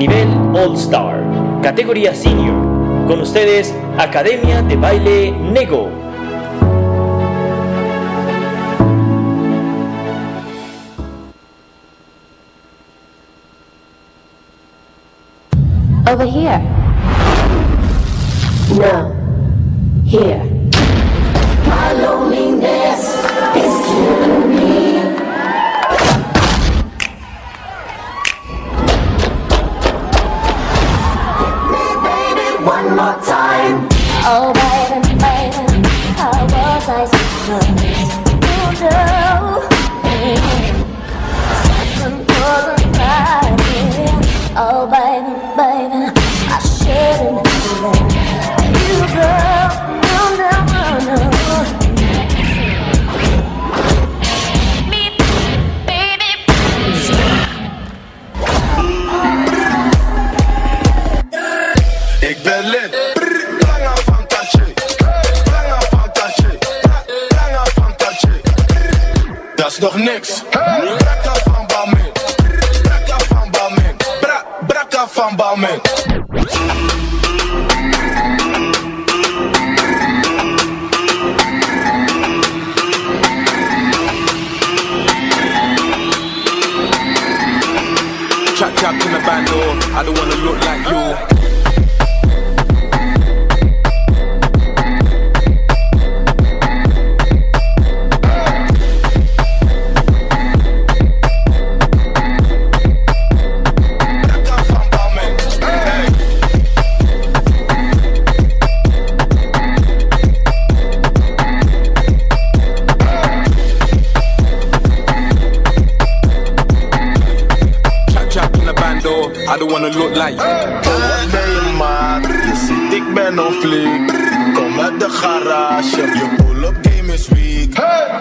nivel All Star, categoría Senior. Con ustedes, Academia de Baile Nego. Over here. No. Here. One more time. Oh, baby, baby, how was I supposed to Dat is nog niks. Brakka van Balmin. Brakka van Balmin. Bra, brakka van Balmin. Trap trap in the band door. I don't wanna look like you. Trap in band door. I don't wanna look like you. Wat ben je maat? Je ziet ik ben op fleek. Kom uit de garage, je pull-up game is weak.